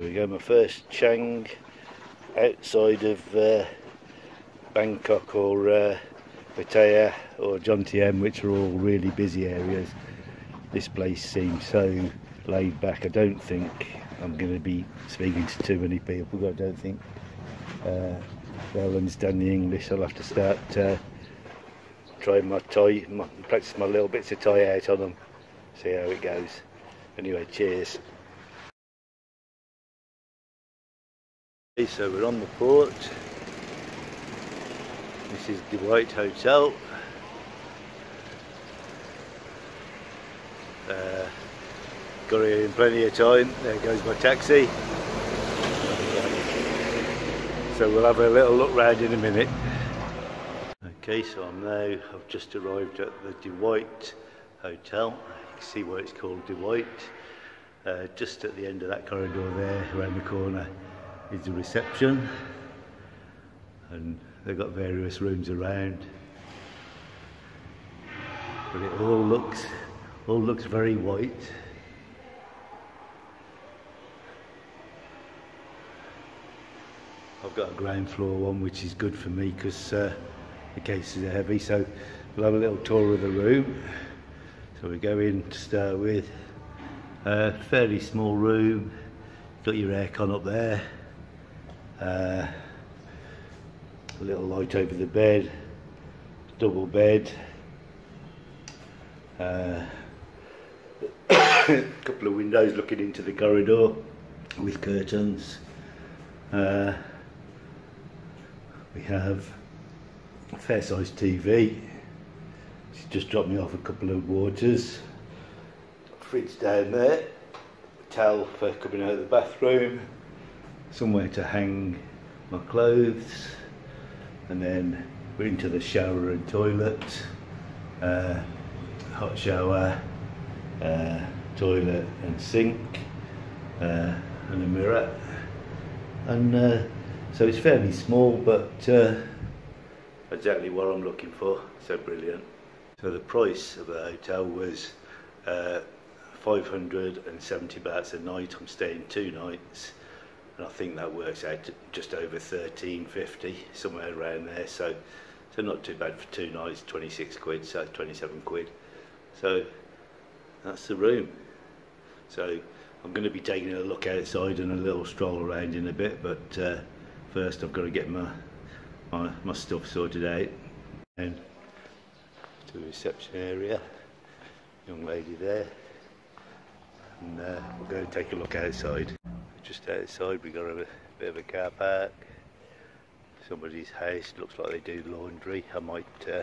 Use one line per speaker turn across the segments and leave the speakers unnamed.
Here we go, my first Chang outside of uh, Bangkok or uh, Pattaya or Jomtien, which are all really busy areas. This place seems so laid back. I don't think I'm going to be speaking to too many people. I don't think uh, they'll understand the English. I'll have to start uh, trying my Thai, my, practice my little bits of Thai out on them, see how it goes. Anyway, cheers. So we're on the port. This is the White Hotel. Uh, got here in plenty of time. There goes my taxi. So we'll have a little look round in a minute. Okay, so I'm now, I've just arrived at the Dwight Hotel. You can see why it's called Dwight. Uh, just at the end of that corridor there, around the corner, is the reception. And they've got various rooms around. But it all looks, all looks very white. I've got a ground floor one which is good for me because uh, the cases are heavy so we'll have a little tour of the room so we go in to start with a fairly small room got your aircon up there uh, a little light over the bed double bed uh, a couple of windows looking into the corridor with curtains uh, we have a fair sized TV. She just dropped me off a couple of waters. Fridge down there. Towel for coming out of the bathroom. Somewhere to hang my clothes. And then we're into the shower and toilet. Uh, hot shower, uh, toilet and sink. Uh, and a mirror. And uh, so it's fairly small, but uh, exactly what I'm looking for. So brilliant. So the price of the hotel was uh, 570 bahts a night. I'm staying two nights, and I think that works out to just over 13.50, somewhere around there. So, so not too bad for two nights. 26 quid, so 27 quid. So that's the room. So I'm going to be taking a look outside and a little stroll around in a bit, but. Uh, first I've got to get my, my, my stuff sorted out and to the reception area young lady there and uh, we'll go and take a look outside just outside we got a bit of a car park. Somebody's house looks like they do laundry. I might uh,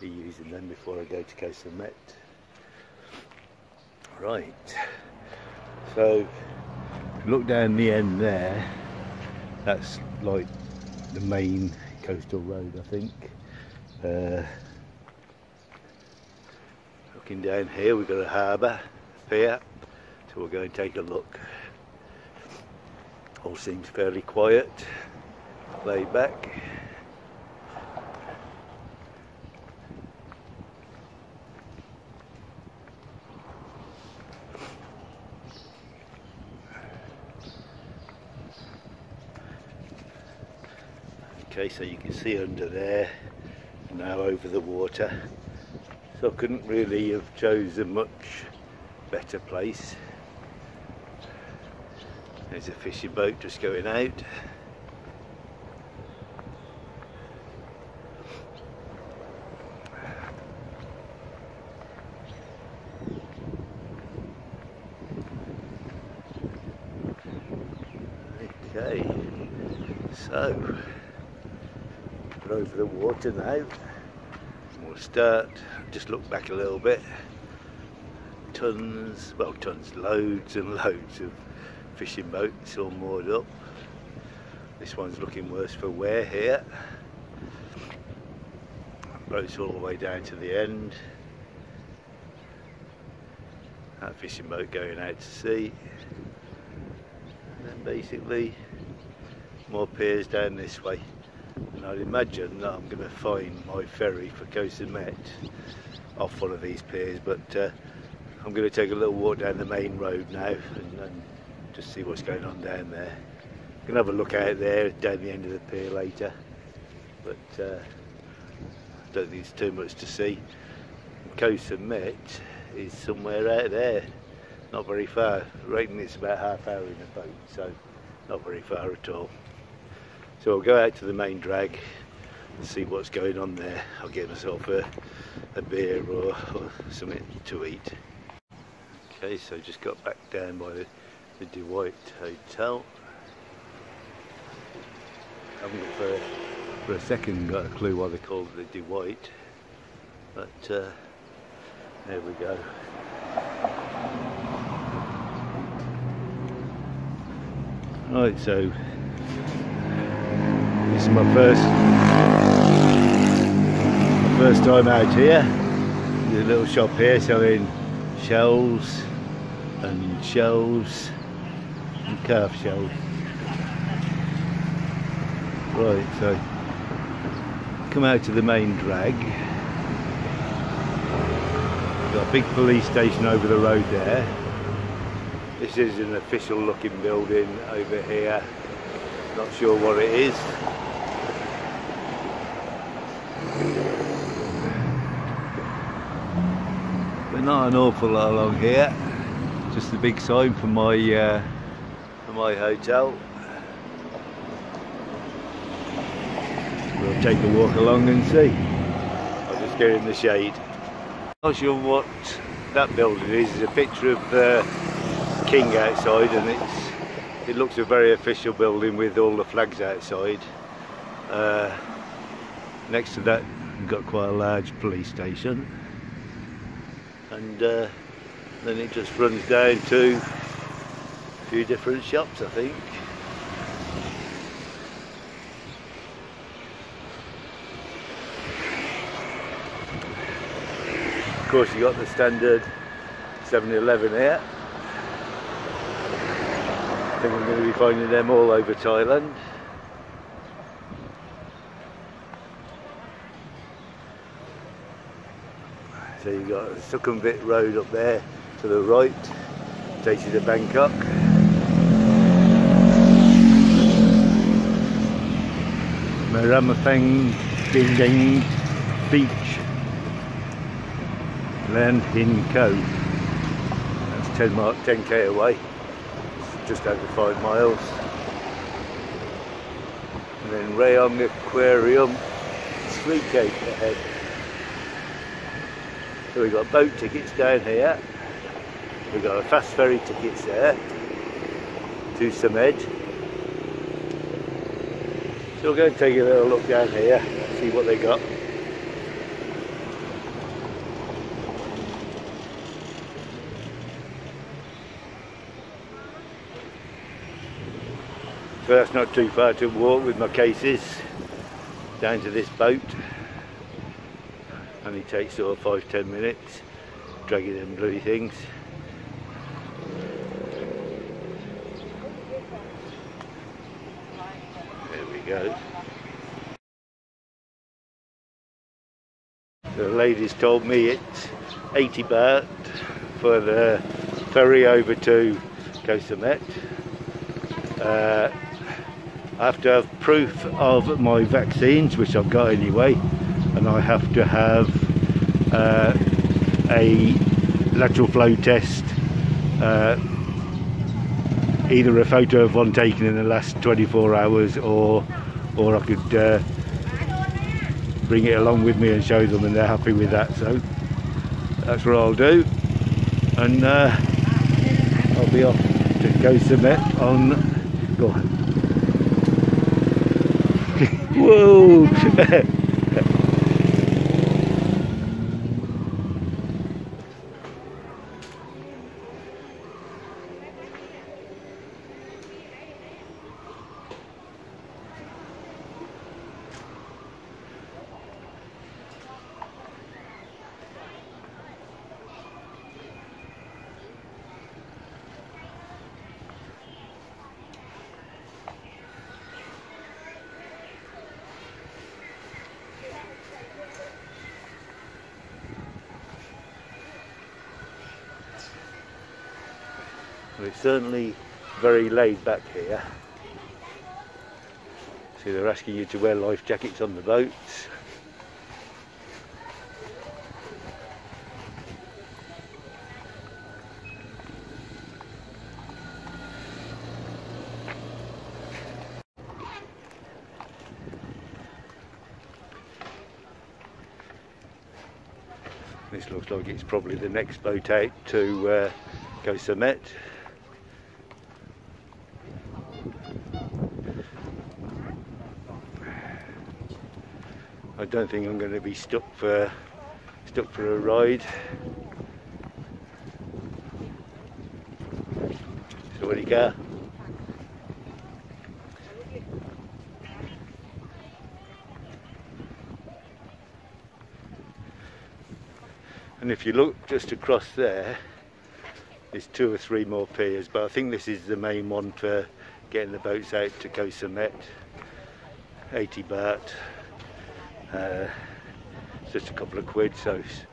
be using them before I go to Koh Samet right. So look down the end there that's like the main coastal road I think. Uh, looking down here we've got a harbour pier so we'll go and take a look all seems fairly quiet. Laid back. Okay so you can see under there now over the water. So I couldn't really have chosen much better place there's a fishing boat just going out okay so we're over the water now. We'll start, just look back a little bit. Tons, well tons, loads and loads of fishing boat, it's all moored up. This one's looking worse for wear here. Boats all the way down to the end. That fishing boat going out to sea. And then basically more piers down this way and I'd imagine that I'm going to find my ferry for Koh Samet off one of these piers but uh, I'm going to take a little walk down the main road now and, and just see what's going on down there. Can have a look out there down the end of the pier later, but uh, don't think it's too much to see. Koh Samet is somewhere out there, not very far. Rating it's about half hour in a boat, so not very far at all. So I'll go out to the main drag and see what's going on there. I'll get myself a, a beer or, or something to eat. Okay, so just got back down by the, the Dwight Hotel. I haven't got for, for a second got a clue why they called it the Dwight, but uh, there we go. Right, so this is my first my first time out here. There's a little shop here selling shells and shells and calf shells. Right, so come out to the main drag. Got a big police station over the road there. This is an official looking building over here. Not sure what it is. But not an awful lot along here. Just a big sign for my uh, my hotel. We'll take a walk along and see. I'll just get in the shade. Not sure what that building is. It's a picture of the king outside and it's it looks a very official building with all the flags outside. Uh, next to that we've got quite a large police station and uh, then it just runs down to few different shops I think. Of course you got the standard 7-Eleven here. I think I'm going to be finding them all over Thailand. So you've got Sukhumvit Road up there to the right, takes you to Bangkok. Maramafeng Ding Ding Beach, Land Hin Cove. That's 10 mark, 10k away, just over five miles. And then Rayong Aquarium, 3k ahead. So we've got boat tickets down here. We've got a fast ferry tickets there to Samed. So we'll go and take a little look down here, see what they got. So that's not too far to walk with my cases down to this boat. Only takes sort of five, ten minutes dragging them bloody things. There we go. The ladies told me it's 80 baht for the ferry over to Koh Samet. Uh, I have to have proof of my vaccines, which I've got anyway, and I have to have uh, a lateral flow test, uh, either a photo of one taken in the last 24 hours, or or I could uh, bring it along with me and show them, and they're happy with that. So that's what I'll do, and uh, I'll be off to Koh Samet on. Go on. Whoa! Well, it's certainly very laid back here. See, they're asking you to wear life jackets on the boats. This looks like it's probably the next boat out to uh, Koh Samet. Don't think I'm going to be stuck for stuck for a ride. So what do you got? And if you look just across there, there's two or three more piers, but I think this is the main one for getting the boats out to Koh Samet. 80 baht. Uh, it's just a couple of quid, so it's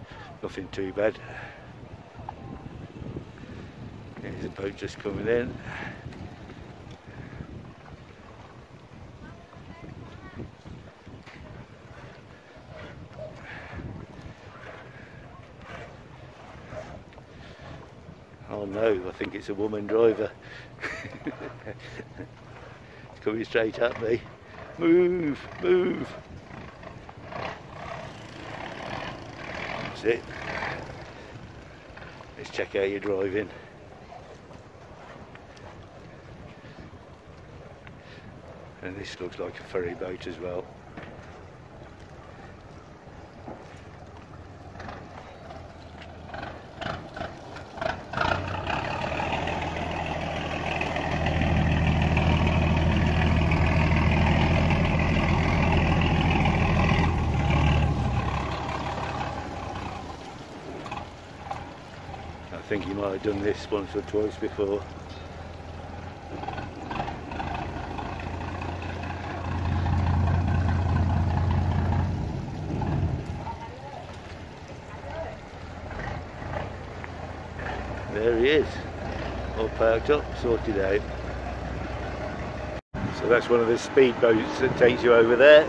nothing too bad. There's a boat just coming in. Oh no, I think it's a woman driver. it's coming straight at me. Move, move. That's it. Let's check out your driving. And this looks like a ferry boat as well. I have done this once or twice before. There he is, all parked up, sorted out. So that's one of the speedboats that takes you over there.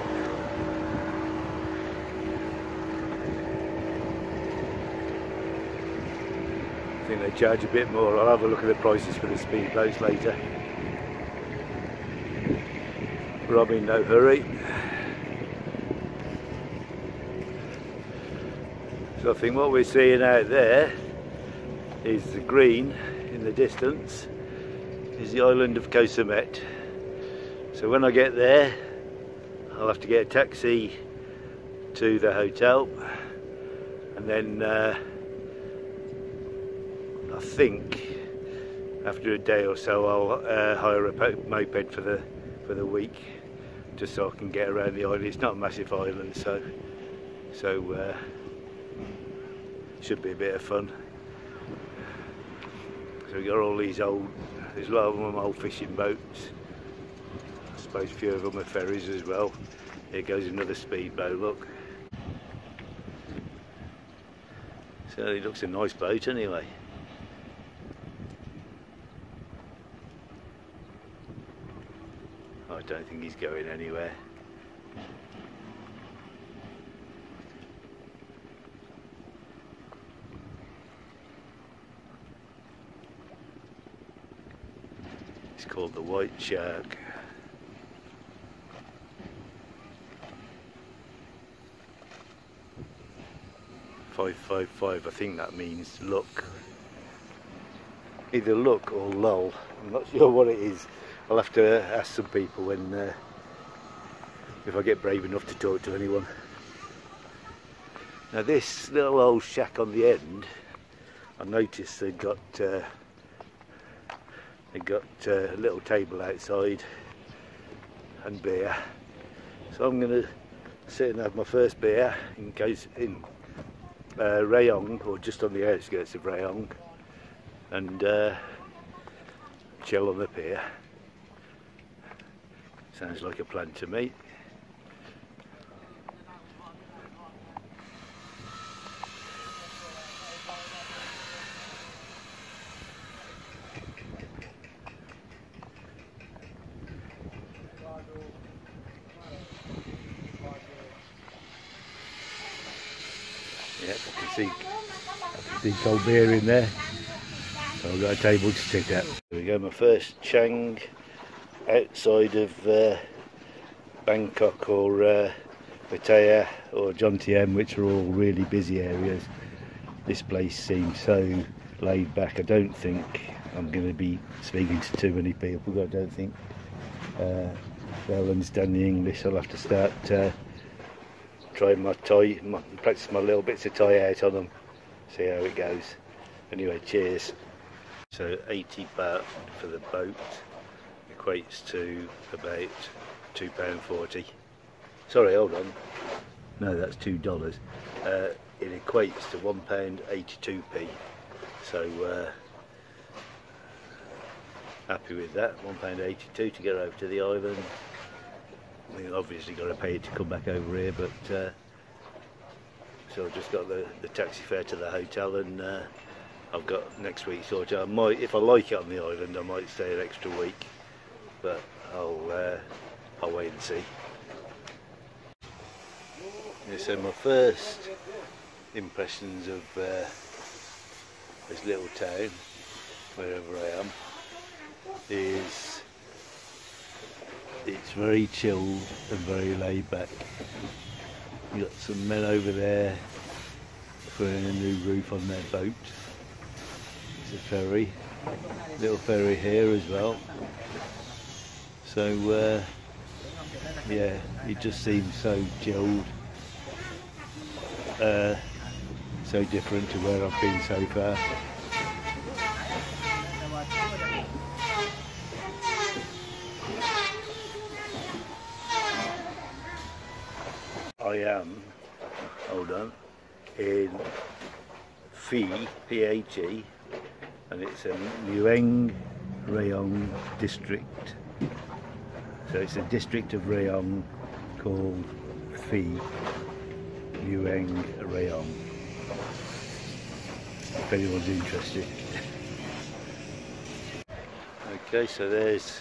Charge a bit more. I'll have a look at the prices for the speedboats later. In no hurry. So I think what we're seeing out there is the green in the distance is the island of Koh. So when I get there I'll have to get a taxi to the hotel and then uh, think after a day or so I'll uh, hire a moped for the for the week just so I can get around the island. It's not a massive island so so uh, should be a bit of fun. So we've got all these old, there's a lot of them old fishing boats. I suppose a few of them are ferries as well. Here goes another speedboat, look. Certainly looks a nice boat anyway. I don't think he's going anywhere. It's called the White Shark. Five five five. I think that means look. Either look or lull. I'm not sure what it is. I'll have to ask some people when uh, if I get brave enough to talk to anyone. Now this little old shack on the end, I noticed they've got uh, they've got uh, a little table outside and beer. So I'm going to sit and have my first beer in case in uh, Rayong or just on the outskirts of Rayong and uh, chill on the pier. Sounds like a plan to me. Yep, I can see, a big see cold beer in there. So I've got a table to check out. Here we go, my first Chang outside of uh, Bangkok or uh, Pattaya or Jomtien, which are all really busy areas. This place seems so laid back. I don't think I'm going to be speaking to too many people. I don't think uh, they'll understand the English. I'll have to start uh, trying my Thai, my, practice my little bits of Thai out on them, see how it goes. Anyway, cheers. So 80 baht for the boat equates to about £2.40. Sorry, hold on. No, that's $2. Uh, it equates to £1.82p. So uh, happy with that, £1.82 to get over to the island. Mean, obviously got to pay it to come back over here, but uh, so I've just got the, the taxi fare to the hotel and uh, I've got next week sorted I might, if I like it on the island, I might stay an extra week, but I'll, uh, I'll wait and see. Yeah, so my first impressions of uh, this little town, wherever I am, is it's very chilled and very laid back. You got some men over there putting a new roof on their boat. It's a ferry, little ferry here as well. So uh, yeah, it just seems so chilled, uh, so different to where I've been so far. I am, hold on, in Phe, P-H-E, and it's a Mueng Rayong district. So it's a district of Rayong called Phe Mueng Rayong. If anyone's interested. okay, so there's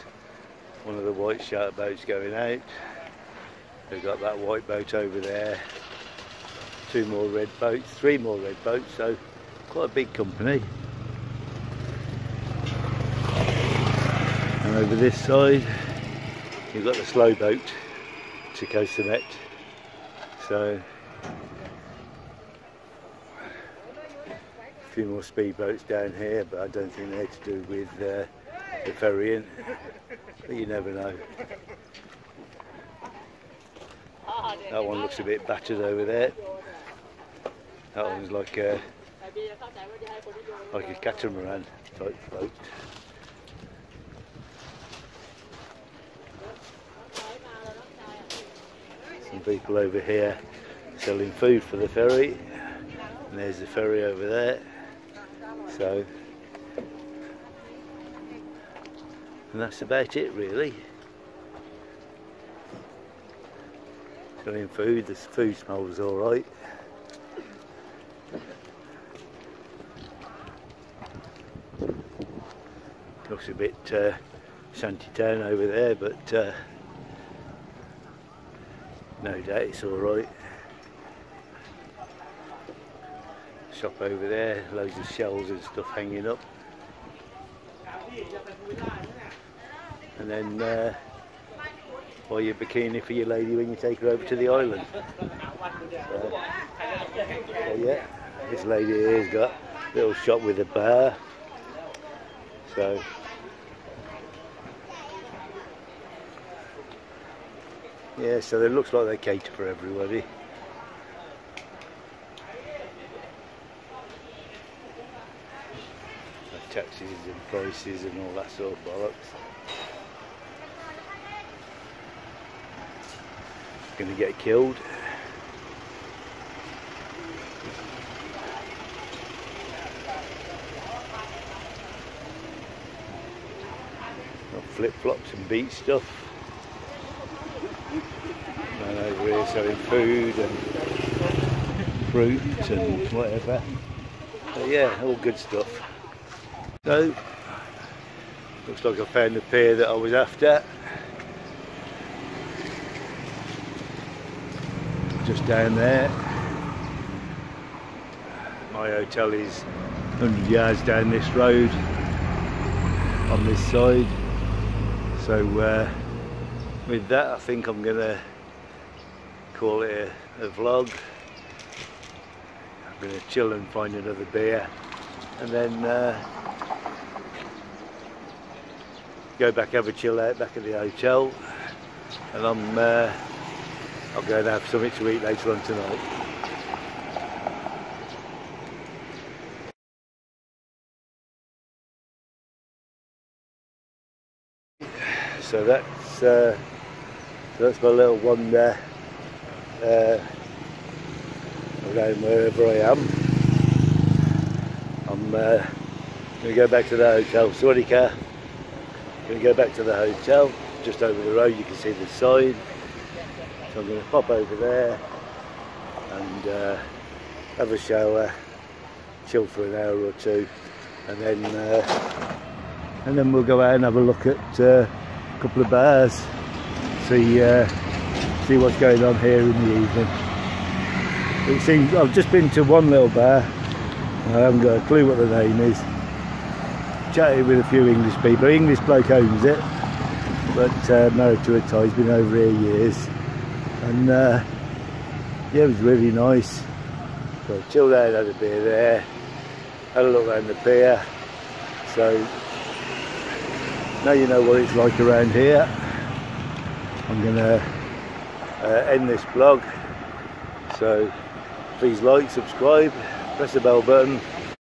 one of the white shark boats going out. We've got that white boat over there, two more red boats, three more red boats, so quite a big company. And over this side, you've got the slow boat to Koh. So, a few more speedboats down here, but I don't think they're to do with uh, the ferrying, but you never know. That one looks a bit battered over there. That one's like a like a catamaran type boat. People over here selling food for the ferry. And there's the ferry over there. So and that's about it really. Selling food, the food smells alright. Looks a bit uh, shanty town over there, but uh, no doubt it's alright. Shop over there, loads of shells and stuff hanging up. And then uh, buy your bikini for your lady when you take her over to the island. So, so yeah, this lady here's got a little shop with a bar. So yeah, so it looks like they cater for everybody. Taxes and prices and all that sort of bollocks. to get killed. Flip flops and beach stuff. And over here selling food and fruit and whatever. But yeah, all good stuff. So, looks like I found the pier that I was after. just down there. my hotel is 100 yards down this road on this side so uh, with that I think I'm gonna call it a, a vlog. I'm gonna chill and find another beer. And then uh, go back have a chill out back at the hotel. And I'm uh, I'll go and have something to eat later on tonight. So that's uh, so that's my little one there uh, around wherever I am. I'm uh, going to go back to the hotel. Sorry car going to go back to the hotel. Just over the road you can see the sign. So I'm going to pop over there and uh, have a shower chill for an hour or two and then uh, and then we'll go out and have a look at uh, couple of bars, see uh, see what's going on here in the evening. It seems I've just been to one little bar. I haven't got a clue what the name is. Chatted with a few English people. English bloke owns it, but uh, married to a Thai. He's been over here years, and uh, yeah, it was really nice. So I chilled out, had a beer there, had a look around the pier. So now you know what it's like around here I'm gonna uh, end this vlog so please like subscribe press the bell button